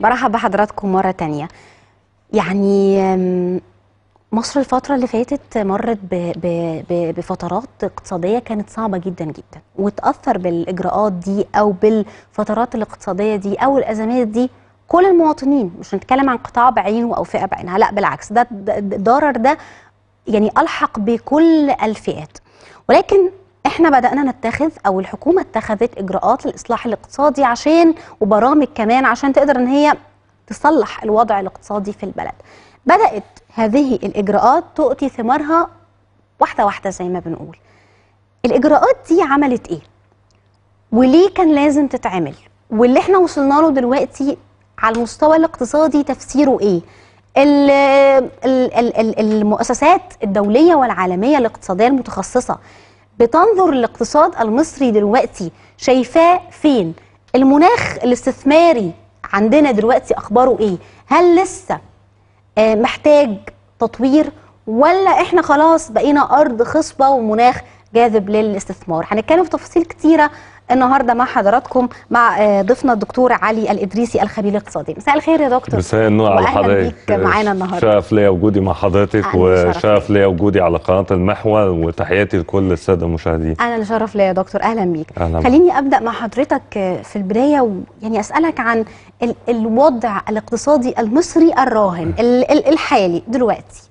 برحب بحضراتكم مرة تانية. يعني مصر الفترة اللي فاتت مرت بفترات اقتصادية كانت صعبة جدا جدا. وتأثر بالإجراءات دي أو بالفترات الاقتصادية دي أو الأزمات دي كل المواطنين. مش هنتكلم عن قطاع بعينه أو فئة بعينها لا بالعكس. ده- الضرر ده يعني ألحق بكل الفئات. ولكن إحنا بدأنا نتخذ أو الحكومة اتخذت إجراءات للاصلاح الاقتصادي عشان وبرامج كمان عشان تقدر إن هي تصلح الوضع الاقتصادي في البلد. بدأت هذه الإجراءات تؤتي ثمارها واحدة واحدة زي ما بنقول. الإجراءات دي عملت إيه؟ وليه كان لازم تتعمل؟ واللي إحنا وصلنا له دلوقتي على المستوى الاقتصادي تفسيره إيه؟ ال- ال- ال- ال- المؤسسات الدولية والعالمية الاقتصادية المتخصصة. بتنظر الاقتصاد المصري دلوقتي شايفاه فين؟ المناخ الاستثماري عندنا دلوقتي أخباره إيه؟ هل لسه آه، محتاج تطوير ولا إحنا خلاص بقينا أرض خصبة ومناخ جاذب للاستثمار؟ هنتكلم في تفاصيل كتيرة النهارده مع حضراتكم مع آه، ضيفنا الدكتور علي الإدريسي الخبير الاقتصادي. مساء الخير يا دكتور. مساء النور على حضرتك. معانا النهارده. شرف ليا وجودي مع حضرتك وشرف ليا وجودي على قناة المحور. وتحياتي لكل السادة المشاهدين. أنا اللي شرف ليا يا دكتور. أهلا بيك. أهلاً. خليني أبدأ مع حضرتك آه، في البداية ويعني أسألك عن ال- الوضع الاقتصادي المصري الراهن ال- ال- الحالي دلوقتي.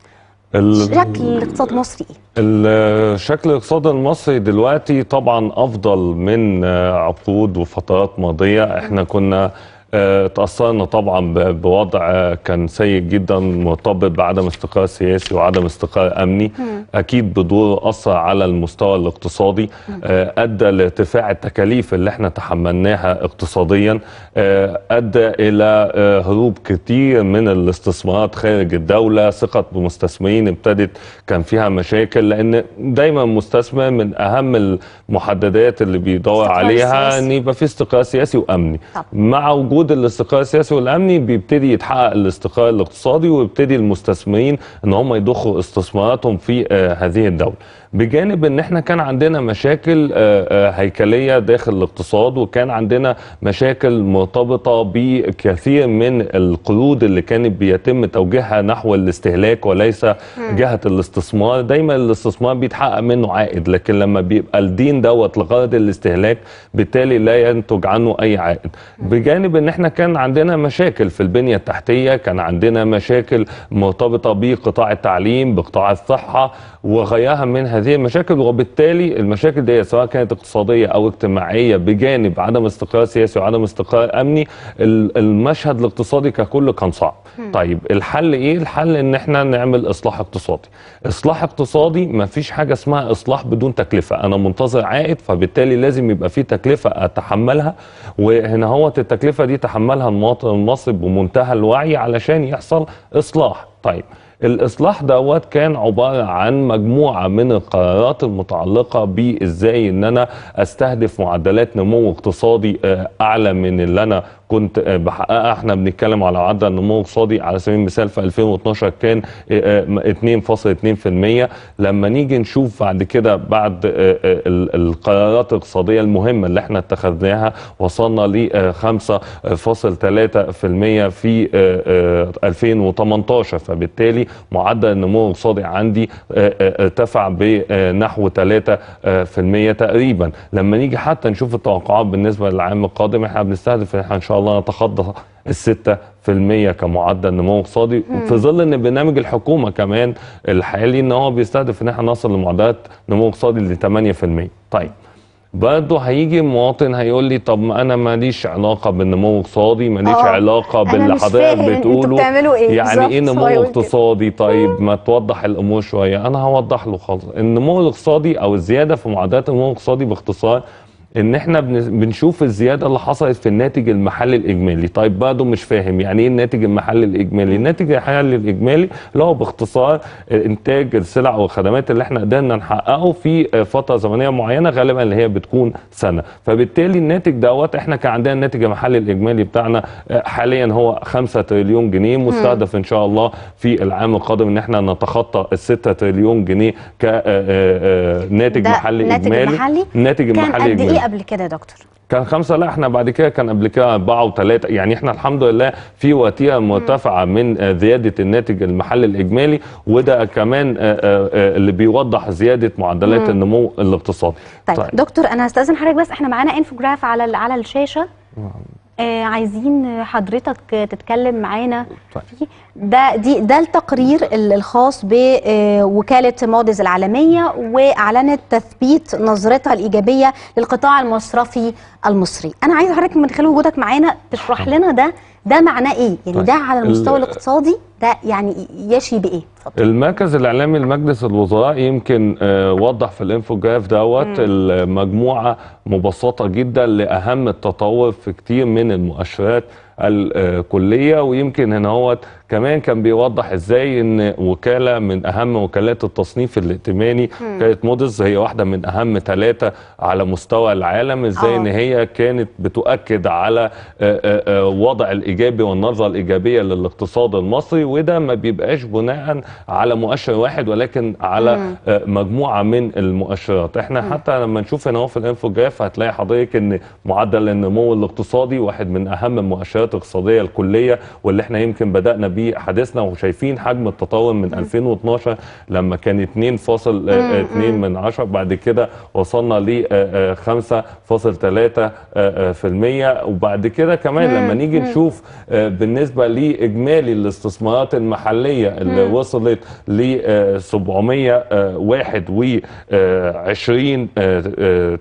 شكل الاقتصاد المصري إيه؟ الشكل الاقتصادي المصري دلوقتي طبعا أفضل من عقود وفترات ماضية. إحنا كنا آه، تأثرنا طبعا بوضع آه، كان سيء جدا مرتبط بعدم استقرار سياسي وعدم استقرار أمني. أكيد بدور أثر على المستوى الاقتصادي آه، أدى لارتفاع التكاليف اللي إحنا تحملناها اقتصاديا إلى آه، هروب كتير من الاستثمارات خارج الدولة. ثقة بمستثمرين ابتدت كان فيها مشاكل لأن دايما مستثمر من أهم المحددات اللي بيدور عليها. إن يبقى في استقرار سياسي وأمني. طب. مع وجود الاستقرار السياسي والأمني بيبتدي يتحقق الاستقرار الاقتصادي ويبتدي المستثمرين إن هم يضخوا استثماراتهم في آه، هذه الدولة. بجانب إن إحنا كان عندنا مشاكل آه، آه، هيكلية داخل الاقتصاد وكان عندنا مشاكل مرتبطة بكثير من القروض اللي كانت بيتم توجيهها نحو الاستهلاك وليس جهة الاستثمار. دايما الاستثمار بيتحقق منه عائد لكن لما بيبقى الدين دوت لغرض الاستهلاك بالتالي لا ينتج عنه أي عائد. بجانب إن إحنا كان عندنا مشاكل في البنية التحتية كان عندنا مشاكل مرتبطة بقطاع التعليم بقطاع الصحة وغيرها من هذه المشاكل وبالتالي المشاكل دي سواء كانت اقتصادية أو اجتماعية بجانب عدم استقرار سياسي وعدم استقرار أمني ال- المشهد الاقتصادي ككل كان صعب. طيب الحل إيه؟ الحل إن إحنا نعمل إصلاح اقتصادي. إصلاح اقتصادي ما فيش حاجة اسمها إصلاح بدون تكلفة. أنا منتظر عائد فبالتالي لازم يبقى في تكلفة أتحملها وهنا هو التكلفة دي تحملها المواطن المصري بمنتهى الوعي علشان يحصل إصلاح. طيب الإصلاح دوت كان عبارة عن مجموعة من القرارات المتعلقة بإزاي إن أنا أستهدف معدلات نمو اقتصادي آه، أعلى من اللي أنا كنت آه، بحققها. إحنا بنتكلم على معدل نمو اقتصادي على سبيل المثال في 2012 كان آه، آه، 2.2% لما نيجي نشوف بعد كده بعد آه، آه، ال- القرارات الاقتصادية المهمة اللي إحنا اتخذناها وصلنا ل 5.3% في آه، آه، 2018 فبالتالي معدل النمو الاقتصادي عندي آه، آه، ارتفع بنحو 3% تقريبا. لما نيجي حتى نشوف التوقعات بالنسبة للعام القادم إحنا بنستهدف إن إحنا إن شاء الله نتخطى الستة في المية كمعدل نمو اقتصادي في ظل إن برنامج الحكومة كمان الحالي إن هو بيستهدف إن إحنا نصل لمعدلات نمو اقتصادي ل 8% طيب برضه هيجي مواطن هيقول لي طب ما أنا ماليش علاقة بالنمو الاقتصادي ماليش آه، علاقة باللي حضرتك بتقوله بتعملوا إيه يعني إيه نمو. اقتصادي؟ طيب ما توضح الأمور شوية. أنا هوضح له خالص. النمو الاقتصادي أو الزيادة في معدلات النمو الاقتصادي باختصار إن إحنا بن- بنشوف الزيادة اللي حصلت في الناتج المحلي الإجمالي. طيب برضه مش فاهم يعني إيه الناتج المحلي الإجمالي؟ الناتج المحلي الإجمالي اللي هو باختصار إنتاج السلع والخدمات اللي إحنا قدرنا نحققه في فترة زمنية معينة غالبا اللي هي بتكون سنة. فبالتالي الناتج دوت إحنا كان عندنا الناتج المحلي الإجمالي بتاعنا حاليا هو 5 تريليون جنيه مستهدف إن شاء الله في العام القادم إن إحنا نتخطى ال 6 تريليون جنيه كناتج ده محلي ناتج إجمالي. محلي؟ الناتج المحلي قد إجمالي. قبل كده يا دكتور؟ كان خمسة لا إحنا بعد كده كان قبل كده أربعة وثلاثة يعني إحنا الحمد لله في وتيرة مرتفعة من آه، زيادة الناتج المحلي الإجمالي وده كمان آه، آه، اللي بيوضح زيادة معدلات النمو الاقتصادي. طيب, طيب. دكتور أنا هستأذن حضرتك بس إحنا معانا إنفوجراف على على الشاشة. آه عايزين حضرتك تتكلم معانا طيب. فيه ده دي ده التقرير ال- الخاص بوكاله موديز العالمية وأعلنت تثبيت نظرتها الإيجابية للقطاع المصرفي المصري. أنا عايز حضرتك من خلال وجودك معانا تشرح لنا ده ده معناه إيه؟ يعني طيب. ده على المستوى ال- الاقتصادي ده يعني يشي بإيه؟ اتفضل. المركز الإعلامي لمجلس الوزراء يمكن آه، وضح في الإنفوجراف دوت المجموعة مبسطة جدا لأهم التطور في كتير من المؤشرات الكليه ويمكن هنا هو كمان كان بيوضح إزاي إن وكالة من أهم وكالات التصنيف الائتماني وكاله موديز هي واحدة من أهم ثلاثة على مستوى العالم. إزاي آه. إن هي كانت بتؤكد على آه، آه، آه، وضع الإيجابي والنظرة الإيجابية للاقتصاد المصري. وده ما بيبقاش بناء على مؤشر واحد ولكن على مجموعة من المؤشرات. إحنا حتى لما نشوف هنا في الإنفوجراف هتلاقي حضرتك إن معدل النمو الاقتصادي واحد من أهم المؤشرات الاقتصادية الكلية واللي إحنا يمكن بدأنا بيه حديثنا وشايفين حجم التطور من 2012 لما كان 2.2 من 10 بعد كده وصلنا ل 5.3% وبعد كده كمان لما نيجي نشوف آه، بالنسبة لإجمالي الاستثمارات المحلية اللي وصلت ل 721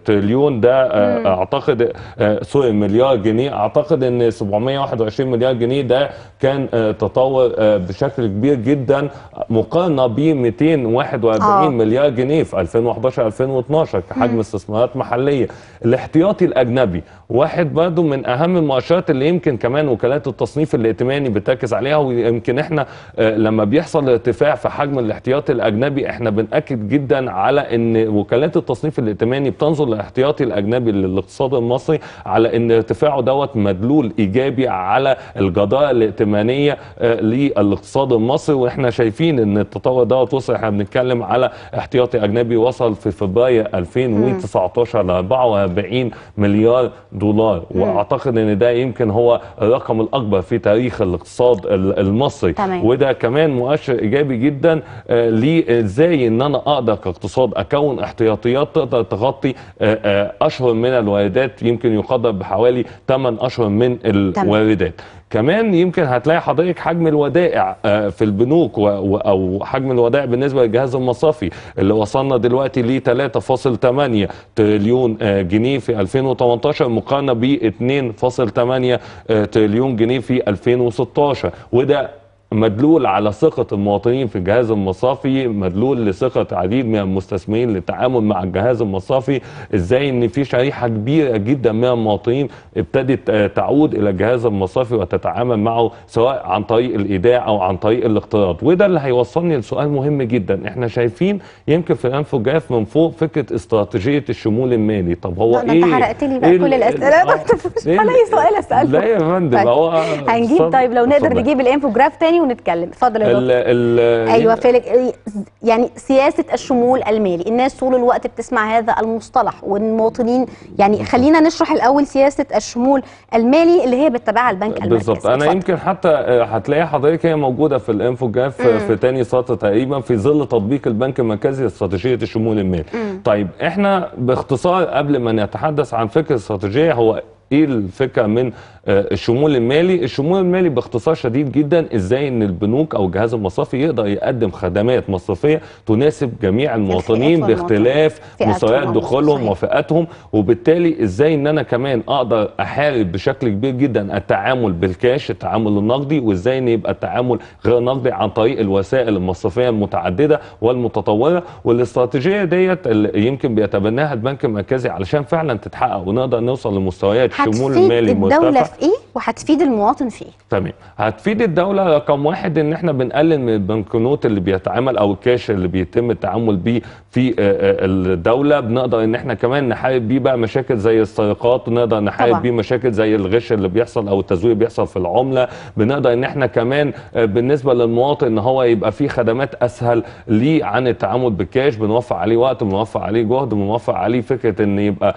تريليون ده آه، أعتقد آه، سوري مليار جنيه. أعتقد إن 721 مليار جنيه ده كان آه، تطور آه، بشكل كبير جدا مقارنة ب 241 آه. مليار جنيه في 2011 2012 كحجم استثمارات محلية الاحتياطي الأجنبي واحد برضه من أهم المؤشرات اللي يمكن كمان وكالات التصنيف الائتماني بتركز عليها ويمكن إحنا آه، لما بيحصل ارتفاع في حجم الاحتياطي الأجنبي إحنا بنأكد جدا على إن وكالات التصنيف الائتماني بتنظر للاحتياطي الأجنبي للاقتصاد المصري على إن ارتفاعه دوت مدلول إيجابي على الجدارة الائتمانية آه، للاقتصاد المصري. وإحنا شايفين إن التطور دوت وصل إحنا بنتكلم على احتياطي أجنبي وصل في فبراير 2019 ل 44 مليار دولار. وأعتقد إن ده يمكن هو الرقم الأكبر في تاريخ الاقتصاد ال- المصري. تمام. وده كمان مؤشر إيجابي جدا آه، لإزاي إن أنا أقدر كاقتصاد أكون احتياطيات تقدر تغطي آه، آه، أشهر من الواردات يمكن يقدر بحوالي 8 أشهر من الواردات. كمان يمكن هتلاقي حضرتك حجم الودائع آه، في البنوك أو حجم الودائع بالنسبة للجهاز المصرفي اللي وصلنا دلوقتي ل 3.8 تريليون آه، جنيه في 2018 مقارنة ب 2.8 آه، تريليون جنيه في 2016 وده مدلول على ثقة المواطنين في الجهاز المصرفي مدلول لثقة عديد من المستثمرين للتعامل مع الجهاز المصرفي إزاي إن في شريحة كبيرة جدا من المواطنين ابتدت آه، تعود إلى الجهاز المصرفي وتتعامل معه سواء عن طريق الإيداع أو عن طريق الاقتراض؟ وده اللي هيوصلني لسؤال مهم جدا. إحنا شايفين يمكن في الانفوجراف من فوق فكرة استراتيجية الشمول المالي. طب هو لا، إيه أنت حرقت لي بقى إيه كل ال- الأسئلة. آه، مش إيه سؤال اساله لا يا فندم طيب. هو هنجيب طيب لو نقدر. نجيب الانفوجراف تاني ونتكلم. اتفضل يا دكتور. أيوه فيلك يعني سياسة الشمول المالي. الناس طول الوقت بتسمع هذا المصطلح والمواطنين يعني خلينا نشرح الأول سياسة الشمول المالي اللي هي بتتبعها البنك المركزي. بالظبط. أنا اتفضل. يمكن حتى آه، هتلاقي حضرتك هي موجودة في الإنفوجراف في, في تاني سطر تقريبا في ظل تطبيق البنك المركزي لاستراتيجيه الشمول المالي. طيب إحنا باختصار قبل ما نتحدث عن فكرة الاستراتيجيه هو إيه الفكرة من آه، الشمول المالي الشمول المالي باختصار شديد جدا إزاي إن البنوك أو الجهاز المصرفي يقدر يقدم خدمات مصرفية تناسب جميع المواطنين. باختلاف مستويات دخولهم. وفئاتهم وبالتالي إزاي إن أنا كمان أقدر أحارب بشكل كبير جدا التعامل بالكاش التعامل النقدي وإزاي إن يبقى التعامل غير نقدي عن طريق الوسائل المصرفية المتعددة والمتطورة والاستراتيجية ديت اللي يمكن بيتبناها البنك المركزي علشان فعلا تتحقق ونقدر نوصل لمستويات شمول هتفيد المالي الدولة مرتفع في إيه؟ وهتفيد المواطن في إيه؟ تمام. هتفيد الدولة رقم واحد إن إحنا بنقلل من البنكنوت اللي بيتعامل أو الكاش اللي بيتم التعامل بيه في آه، آه، الدولة. بنقدر إن إحنا كمان نحارب بيه بقى مشاكل زي السرقات. ونقدر نحارب. بيه مشاكل زي الغش اللي بيحصل أو التزوير بيحصل في العملة. بنقدر إن إحنا كمان آه، بالنسبة للمواطن إن هو يبقى فيه خدمات أسهل ليه عن التعامل بالكاش. بنوفر عليه وقت بنوفر عليه جهد بنوفر عليه فكرة إن يبقى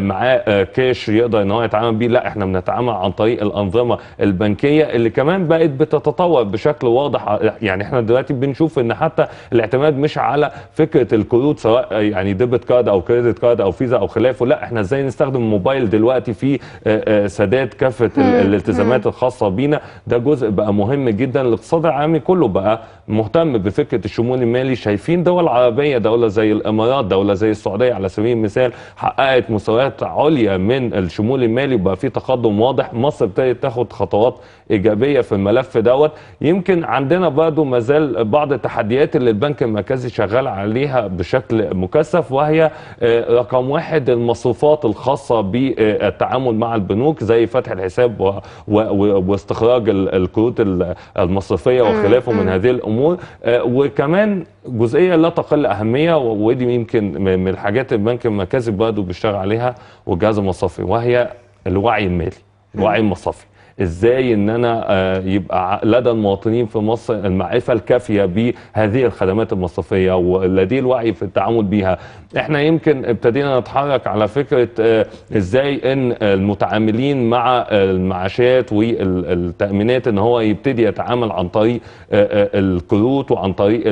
معاه كاش يقدر إن هو يتعامل بيه لا إحنا بنتعامل عن طريق الأنظمة البنكية اللي كمان بقت بتتطور بشكل واضح. يعني إحنا دلوقتي بنشوف إن حتى الاعتماد مش على فكرة الكروت سواء يعني debit card أو credit card أو فيزا أو خلافه لا إحنا إزاي نستخدم الموبايل دلوقتي في آه، آه، سداد كافة ال- الالتزامات الخاصة بينا؟ ده جزء بقى مهم جدا. الاقتصاد العالمي كله بقى مهتم بفكرة الشمول المالي شايفين دول عربية دولة زي الإمارات دولة زي السعودية على سبيل المثال حققت مستويات عليا من الشمول المالي وبقى في تقدم واضح. مصر ابتدت تاخد خطوات إيجابية في الملف دوت. يمكن عندنا برضه ما زال بعض التحديات اللي البنك المركزي شغال عليها بشكل مكثف وهي آه، رقم واحد المصروفات الخاصة بالتعامل مع البنوك زي فتح الحساب واستخراج ال- الكروت ال- المصرفية وخلافه من هذه الأمور. آه، وكمان جزئية لا تقل أهمية ودي يمكن من من الحاجات البنك المركزي برضه بيشتغل عليها والجهاز المصرفي وهي الوعي المالي الوعي المصرفي إزاي إن أنا آه، يبقى لدى المواطنين في مصر المعرفة الكافية بهذه الخدمات المصرفية ولديه الوعي في التعامل بيها. إحنا يمكن ابتدينا نتحرك على فكرة آه، إزاي إن المتعاملين مع آه، المعاشات والتأمينات إن هو يبتدي يتعامل عن طريق الكروت وعن طريق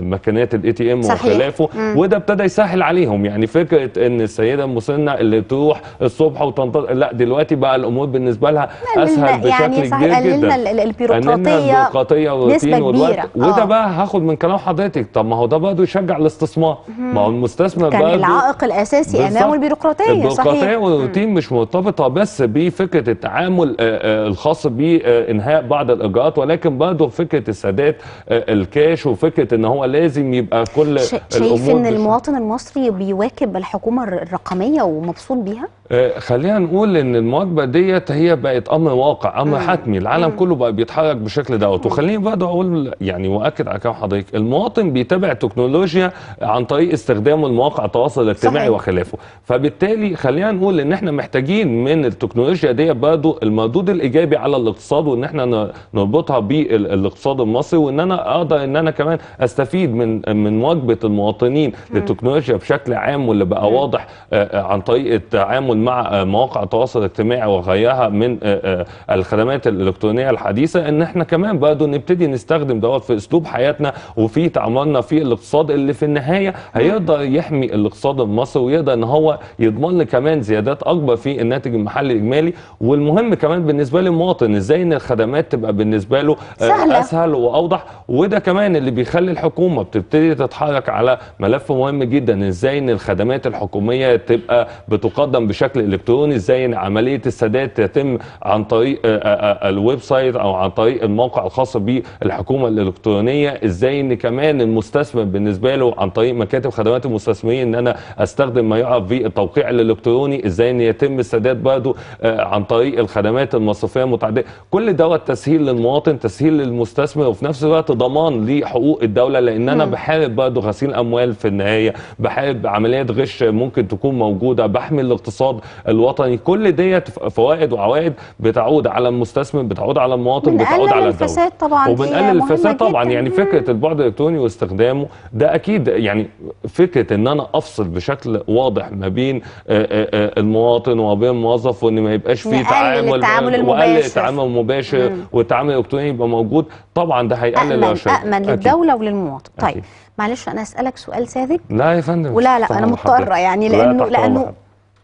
ماكينات ال ATM. وخلافه. وده ابتدى يسهل عليهم. يعني فكرة إن السيدة المسنة اللي تروح الصبح وتنتظر لا دلوقتي بقى الأمور بالنسبة لها أسهل بشكل يعني كبير جدا. قللنا البيروقراطية البيروقراطية والروتين والوقت كبيرة. وده آه. بقى هاخد من كلام حضرتك. طب ما هو ده برضه يشجع الاستثمار. ما هو المستثمر كان برضه العائق الأساسي. امامه البيروقراطيه البيروقراطية صحيح. والروتين مش مرتبطة بس بفكرة التعامل آه، آه، الخاص بإنهاء بعض الاجراءات ولكن برضه فكرة السداد آه، الكاش وفكرة إن هو لازم يبقى كل شايف إن المواطن المصري بيواكب الحكومة الرقمية ومبسوط بيها؟ آه، خلينا نقول إن المواكبة ديت هي بقت أمر واقع أمر حتمي العالم كله بقى بيتحرك بالشكل دوت. وخليني برضه أقول يعني واكد على كلام حضرتك المواطن بيتابع التكنولوجيا عن طريق استخدامه لمواقع التواصل الاجتماعي صحيح. وخلافه. فبالتالي خلينا نقول إن إحنا محتاجين من التكنولوجيا دي برضه المردود الإيجابي على الاقتصاد وإن إحنا نربطها بالاقتصاد المصري وإن أنا أقدر إن أنا كمان أستفيد من من مواكبه المواطنين للتكنولوجيا بشكل عام واللي بقى واضح آه، آه، عن طريق التعامل مع آه، مواقع التواصل الاجتماعي وغيرها من الخدمات الإلكترونية الحديثة إن إحنا كمان برضه نبتدي نستخدم دوت في أسلوب حياتنا وفي تعاملنا في الاقتصاد اللي في النهاية هيقدر يحمي الاقتصاد المصري ويقدر إن هو يضمن لي كمان زيادات أكبر في الناتج المحلي الإجمالي والمهم كمان بالنسبة للمواطن إزاي إن الخدمات تبقى بالنسبة له آه، سهلة. أسهل وأوضح وده كمان اللي بيخلي الحكومة بتبتدي تتحرك على ملف مهم جدا إزاي إن الخدمات الحكومية تبقى بتقدم بشكل إلكتروني إزاي إن عملية السداد تتم عن طريق آه، آه، آه، ال website أو عن طريق الموقع الخاص بالحكومة الإلكترونية. إزاي إن كمان المستثمر بالنسبة له عن طريق مكاتب خدمات المستثمرين إن أنا أستخدم ما يعرف بالتوقيع الإلكتروني؟ إزاي إن يتم السداد برضه عن طريق الخدمات المصرفية المتعددة؟ كل دوت تسهيل للمواطن تسهيل للمستثمر وفي نفس الوقت ضمان لحقوق الدولة لأن أنا بحارب برضه غسيل اموال في النهاية بحارب عمليات غش ممكن تكون موجودة بحمي الاقتصاد الوطني. كل ديت فوائد وعوائد بتعود على المستثمر بتعود على المواطن بتعود على الدولة الفساد طبعا وبنقلل الفساد طبعا جداً. يعني. فكرة البعد الإلكتروني واستخدامه ده أكيد يعني فكرة إن أنا أفصل بشكل واضح ما بين آه، آه، آه، المواطن وما بين الموظف وإن ما يبقاش فيه تعامل التعامل المباشر. التعامل المباشر والتعامل الإلكتروني يبقى موجود طبعا ده هيقلل الرشاوى. امن أكيد. للدولة وللمواطن طيب أكيد. معلش أنا اسالك سؤال ساذج لا يا فندم ولا لا أنا. مضطرة يعني لا، لأنه لأنه.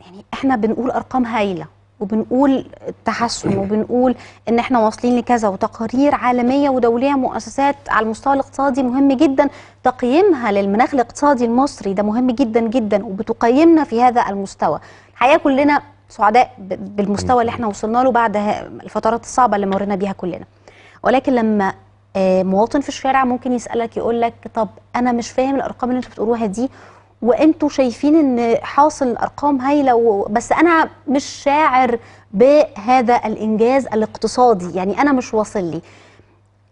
يعني إحنا بنقول أرقام هايلة وبنقول تحسن وبنقول إن إحنا واصلين لكذا. وتقارير عالمية ودولية مؤسسات على المستوى الاقتصادي مهم جدا. تقييمها للمناخ الاقتصادي المصري ده مهم جدا جدا وبتقيمنا في هذا المستوى. الحقيقة كلنا سعداء بالمستوى اللي إحنا وصلنا له بعد الفترات الصعبة اللي مرينا بيها كلنا. ولكن لما آه، مواطن في الشارع ممكن يسألك يقول لك طب أنا مش فاهم الأرقام اللي أنتوا بتقولوها دي وانتوا شايفين ان حاصل ارقام هايلة و- بس أنا مش شاعر بهذا الانجاز الاقتصادي. يعني أنا مش واصل لي.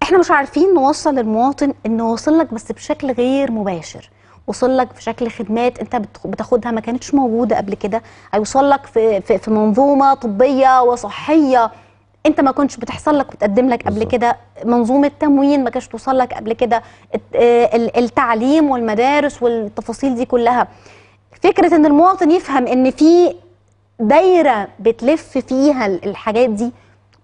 إحنا مش عارفين نوصل للمواطن انه واصل لك بس بشكل غير مباشر. وصل لك في شكل خدمات انت بتاخدها ما كانتش موجودة قبل كده. هيوصل لك في, في منظومة طبية وصحية. انت ما كنتش بتحصل لك وتقدم لك قبل. كده منظومة تموين ما كانتش توصل لك قبل كده آه، ال- التعليم والمدارس والتفاصيل دي كلها. فكرة إن المواطن يفهم إن في دايرة بتلف فيها ال- الحاجات دي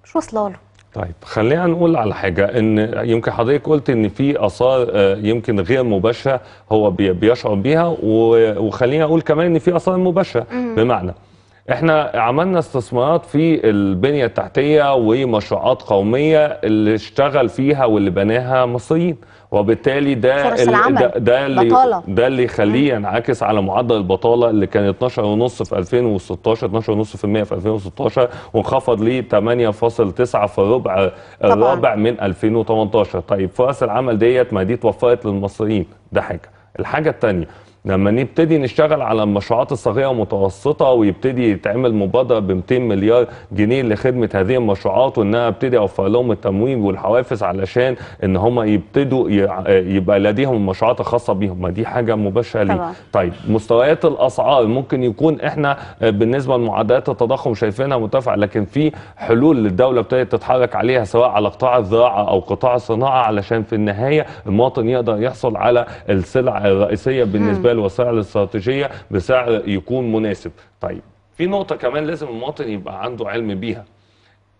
مش واصلة له. طيب خلينا نقول على حاجة إن يمكن حضرتك قلت إن في آثار آه، يمكن غير مباشرة هو بي- بيشعر بيها وخلينا أقول كمان إن في آثار مباشرة. بمعنى إحنا عملنا استثمارات في البنية التحتية ومشروعات قومية اللي اشتغل فيها واللي بناها مصريين. وبالتالي ده فرص ال- العمل، ده, ده اللي بطالة. ده اللي يخليه ينعكس على معدل البطالة اللي كان 12.5 في 2016 12.5% في 2016 وانخفض ل 8.9 في الربع الرابع من 2018 طيب فرص العمل ديت ما دي اتوفرت للمصريين. ده حاجة. الحاجة الثانية لما نبتدي نشتغل على المشروعات الصغيرة والمتوسطة ويبتدي يتعمل مبادرة ب 200 مليار جنيه لخدمة هذه المشروعات وانها أبتدي أوفر لهم التمويل والحوافز علشان إن هم يبتدوا يبقى لديهم المشروعات الخاصة بيهم ما دي حاجة مباشرة ليه. طيب مستويات الأسعار ممكن يكون إحنا بالنسبة لمعدلات التضخم شايفينها مرتفعة لكن في حلول للدولة ابتدت تتحرك عليها سواء على قطاع الزراعة أو قطاع الصناعة علشان في النهاية المواطن يقدر يحصل على السلع الرئيسية بالنسبة والسلع الاستراتيجيه بسعر يكون مناسب. طيب في نقطة كمان لازم المواطن يبقى عنده علم بيها.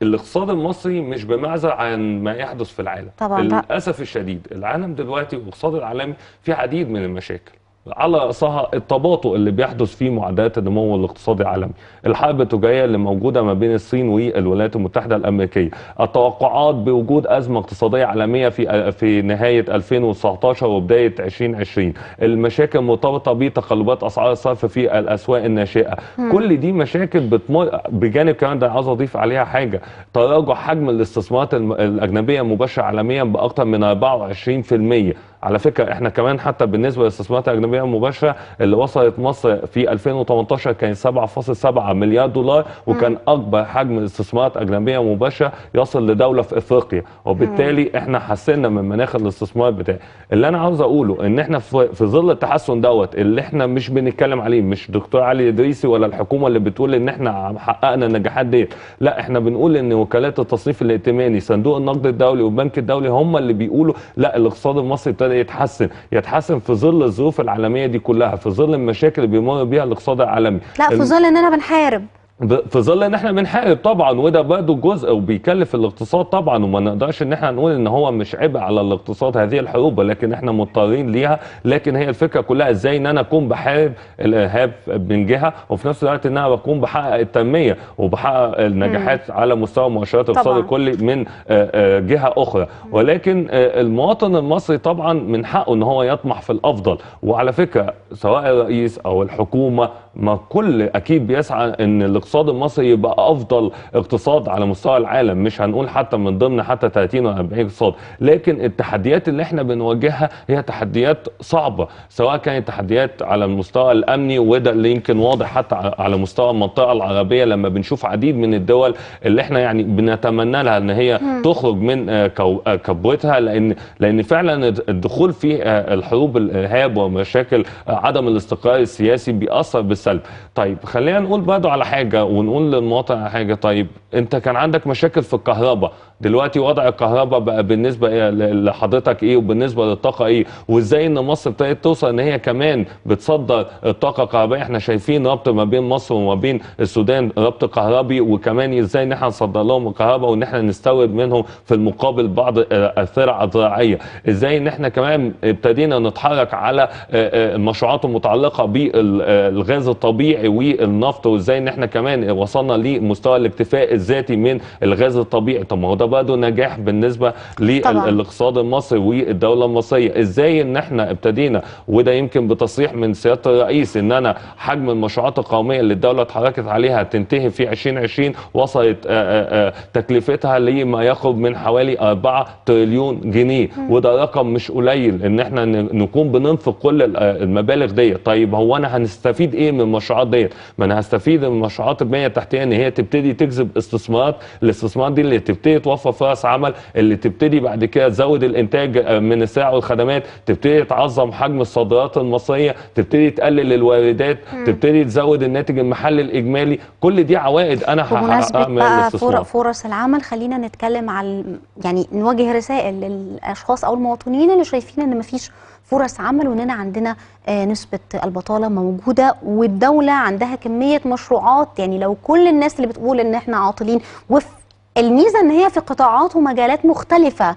الاقتصاد المصري مش بمعزل عن ما يحدث في العالم. طبعاً لا. للأسف الشديد العالم دلوقتي والاقتصاد العالمي فيه عديد من المشاكل. على التباطؤ اللي بيحدث في معدلات النمو الاقتصادي العالمي، الحرب التجارية اللي موجودة ما بين الصين والولايات المتحدة الأمريكية، التوقعات بوجود أزمة اقتصادية عالمية في في نهاية 2019 وبداية 2020، المشاكل المرتبطه بتقلبات أسعار الصرف في الأسواق الناشئة، كل دي مشاكل بتمر بجانب كمان ده عاوز أضيف عليها حاجة، تراجع حجم الاستثمارات الأجنبية المباشره عالميا باكثر من 24%. على فكرة إحنا كمان حتى بالنسبة للاستثمارات الأجنبية المباشرة اللي وصلت مصر في 2018 كان 7.7 مليار دولار وكان أكبر حجم استثمارات اجنبيه مباشره يصل لدولة في إفريقيا. وبالتالي إحنا حسنا من مناخ الاستثمار بتاعي. اللي أنا عاوز أقوله إن إحنا في في ظل التحسن دوت اللي إحنا مش بنتكلم عليه مش دكتور علي إدريسي ولا الحكومة اللي بتقول إن إحنا حققنا النجاحات ديت. لا إحنا بنقول إن وكالات التصنيف الائتماني صندوق النقد الدولي والبنك الدولي هم اللي بيقولوا لا الاقتصاد المصري ابتدى يتحسن يتحسن في ظل الظروف العالمية دي كلها في ظل المشاكل اللي بيمر بيها الاقتصاد العالمي. لا في ظل اننا بنحارب. في ظل إن إحنا بنحارب طبعا وده برضه جزء وبيكلف الاقتصاد طبعا وما نقدرش إن إحنا نقول إن هو مش عبء على الاقتصاد هذه الحروب ولكن إحنا مضطرين ليها. لكن هي الفكرة كلها إزاي إن أنا أكون بحارب الإرهاب من جهة وفي نفس الوقت إن أنا بكون بحقق التنمية وبحقق النجاحات على مستوى مؤشرات الاقتصاد. الكلي من آه، آه، جهة أخرى. ولكن آه، المواطن المصري طبعا من حقه إن هو يطمح في الأفضل. وعلى فكرة سواء الرئيس أو الحكومة ما كل أكيد بيسعى إن الاقتصاد المصري يبقى أفضل اقتصاد على مستوى العالم. مش هنقول حتى من ضمن حتى 30 ولا 40 اقتصاد. لكن التحديات اللي إحنا بنواجهها هي تحديات صعبة. سواء كانت تحديات على المستوى الأمني وده اللي يمكن واضح حتى على مستوى المنطقة العربية لما بنشوف عديد من الدول اللي إحنا يعني بنتمنى لها إن هي تخرج من آه، آه، كبوتها. لأن لأن فعلا الدخول في آه، الحروب الإرهاب ومشاكل عدم الاستقرار السياسي بيأثر بالسلب. طيب خلينا نقول برضه على حاجة. ونقول للمواطن حاجة طيب أنت كان عندك مشاكل في الكهرباء دلوقتي وضع الكهرباء بقى بالنسبة إيه لحضرتك إيه وبالنسبة للطاقة إيه؟ وإزاي إن مصر ابتدت توصل إن هي كمان بتصدر الطاقة الكهربائية؟ إحنا شايفين ربط ما بين مصر وما بين السودان ربط كهربي وكمان إزاي إن إحنا نصدر لهم الكهرباء وإن إحنا نستورد منهم في المقابل بعض السلع الزراعية؟ إزاي إن إحنا كمان ابتدينا نتحرك على المشروعات المتعلقة بالغاز الطبيعي والنفط؟ وإزاي إن إحنا كمان وصلنا لمستوى الاكتفاء الذاتي من الغاز الطبيعي. طب ما هو ده برضه نجاح بالنسبة. للاقتصاد المصري والدولة المصرية. إزاي إن إحنا ابتدينا وده يمكن بتصريح من سيادة الرئيس إن أنا حجم المشروعات القومية اللي الدولة اتحركت عليها تنتهي في 2020 وصلت آه، آه، تكلفتها لما يقرب من حوالي 4 تريليون جنيه. وده رقم مش قليل إن إحنا نكون بننفق كل ال- المبالغ ديت. طيب هو أنا هنستفيد إيه من المشروعات ديت؟ ما أنا هستفيد من المشروعات مشروعات البنيه التحتيه إن هي تبتدي تجذب استثمارات. الاستثمارات دي اللي تبتدي توفر فرص عمل اللي تبتدي بعد كده تزود الإنتاج آه، من السلع والخدمات تبتدي تعظم حجم الصادرات المصرية تبتدي تقلل الواردات تبتدي تزود الناتج المحلي الإجمالي. كل دي عوائد أنا هحققها من الاستثمار. فر- فرص العمل خلينا نتكلم على يعني نوجه رسائل للأشخاص أو المواطنين اللي شايفين إن مفيش فرص عمل وإننا عندنا آه، نسبة البطالة موجودة والدولة عندها كمية مشروعات. يعني لو كل الناس اللي بتقول إن إحنا عاطلين وفي الميزة إن هي في قطاعات ومجالات مختلفة.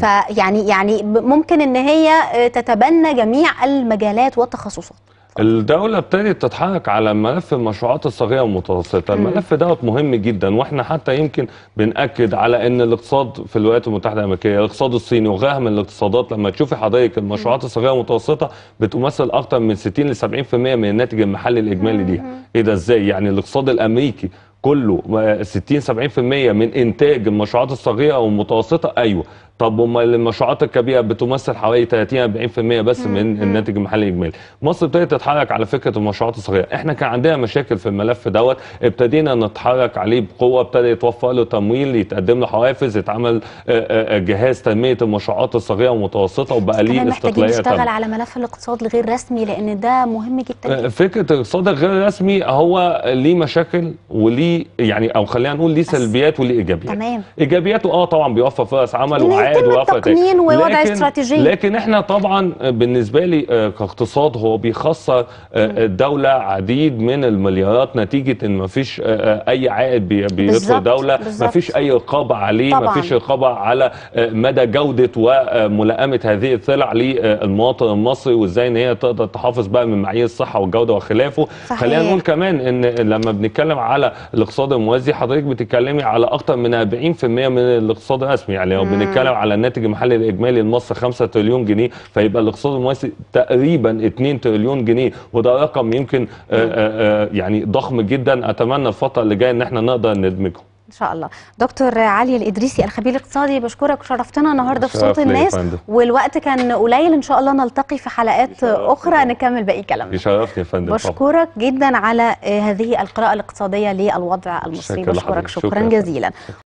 فيعني يعني ممكن إن هي آه، تتبنى جميع المجالات والتخصصات. الدولة ابتدت تتحرك على ملف المشروعات الصغيرة والمتوسطة، الملف دوت مهم جدا وإحنا حتى يمكن بنأكد على إن الاقتصاد في الولايات المتحدة الأمريكية، الاقتصاد الصيني وغيرها من الاقتصادات لما تشوفي حضرتك المشروعات الصغيرة والمتوسطة بتمثل أكثر من 60 ل 70% من الناتج المحلي الإجمالي ليها. إيه ده إزاي؟ يعني الاقتصاد الأمريكي كله آه، 60 70% من إنتاج المشروعات الصغيرة والمتوسطة. أيوه. طب امال المشروعات الكبيرة بتمثل حوالي 30 40% بس من الناتج المحلي الاجمالي مصر ابتدت تتحرك على فكرة المشروعات الصغيرة إحنا كان عندنا مشاكل في الملف دوت ابتدينا نتحرك عليه بقوة ابتدى يتوفر له تمويل يتقدم له حوافز يتعمل آه، آه، جهاز تنمية المشروعات الصغيرة والمتوسطة وبقى ليه استقلالية نشتغل. على ملف الاقتصاد الغير رسمي لأن ده مهم جدا. فكرة الاقتصاد الغير رسمي هو ليه مشاكل وليه يعني أو خلينا نقول ليه سلبيات وليه إيجابيات تمام. ايجابيته آه طبعا بيوفر فرص عمل التقنين تاني. ووضع استراتيجية. لكن إحنا طبعا بالنسبة لي آه، كاقتصاد هو بيخسر آه، الدولة عديد من المليارات نتيجة إن آه، آه، أي عائد بي- بيدخل بالظبط، دولة بالظبط. مفيش أي رقابة عليه طبعاً. مفيش رقابة على آه، مدى جودة وملائمة هذه السلع للمواطن المصري وإزاي إن هي تقدر تحافظ بقى من معايير الصحة والجودة وخلافه. خلينا نقول كمان إن لما بنتكلم على الاقتصاد الموازي حضرتك بتتكلمي على أكتر من 40% من الاقتصاد الرسمي يعني لو بنتكلم على الناتج المحلي الإجمالي لمصر 5 تريليون جنيه فيبقى الاقتصاد الموازي تقريبا 2 تريليون جنيه وده رقم يمكن آه، آه، آه، يعني ضخم جدا. أتمنى الفترة اللي جاية إن إحنا نقدر ندمجه إن شاء الله. دكتور علي الإدريسي الخبير الاقتصادي بشكرك وشرفتنا النهارده في صوت الناس. والوقت كان قليل. إن شاء الله نلتقي في حلقات أخرى نكمل باقي كلامنا يشرفني يا فندم طبعا بشكرك جدا على هذه القراءة الاقتصادية للوضع المصري. بشكرك. شكرا شكرا. جزيلا.